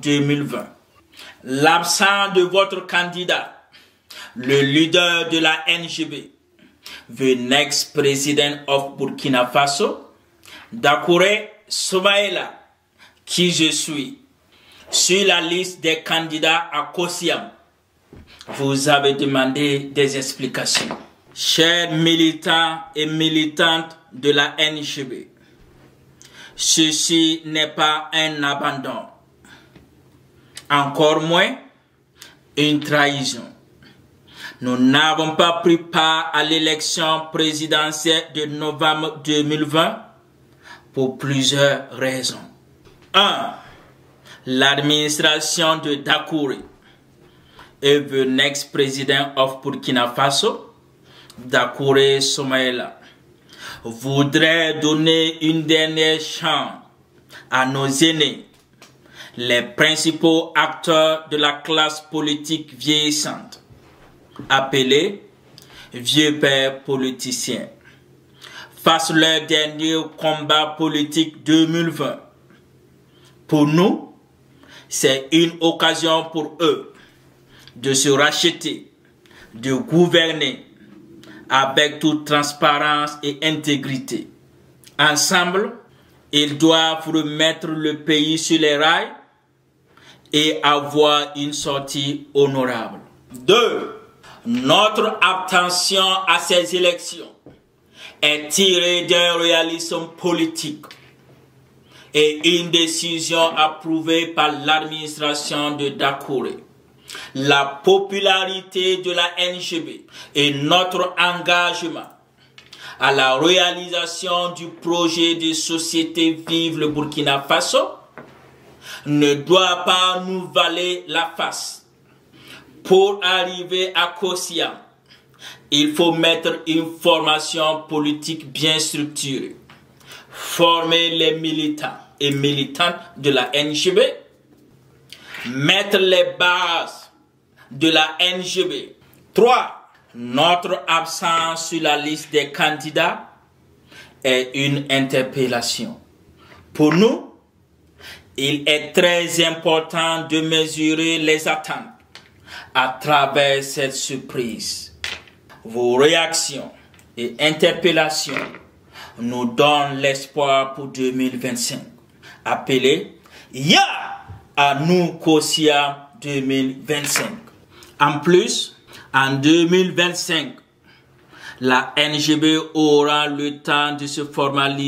2020. L'absence de votre candidat, le leader de la NGB, the next president of Burkina Faso, Dakouré Soumaïla, qui je suis, sur la liste des candidats à Kosiam, vous avez demandé des explications. Chers militants et militantes de la NGB, ceci n'est pas un abandon, encore moins une trahison. Nous n'avons pas pris part à l'élection présidentielle de novembre 2020 pour plusieurs raisons. 1. L'administration de Dakouri et the next president of Burkina Faso, Dakouré Somaïla, voudrait donner une dernière chance à nos aînés, les principaux acteurs de la classe politique vieillissante, appelés vieux pères politiciens, face leur dernier combat politique 2020. Pour nous, c'est une occasion pour eux de se racheter, de gouverner avec toute transparence et intégrité. Ensemble, ils doivent remettre le pays sur les rails et avoir une sortie honorable. 2. Notre attention à ces élections est tirée d'un réalisme politique et une décision approuvée par l'administration de Dakouré la popularité de la NGB et notre engagement à la réalisation du projet de société Vive le Burkina Faso ne doit pas nous valer la face. Pour arriver à Kosia, il faut mettre une formation politique bien structurée, former les militants et militantes de la NGB, mettre les bases de la NGB. 3. Notre absence sur la liste des candidats est une interpellation. Pour nous, il est très important de mesurer les attentes à travers cette surprise. Vos réactions et interpellations nous donnent l'espoir pour 2025. Appelez Ya à nous Kosia 2025. En plus, en 2025, la NGB aura le temps de se formaliser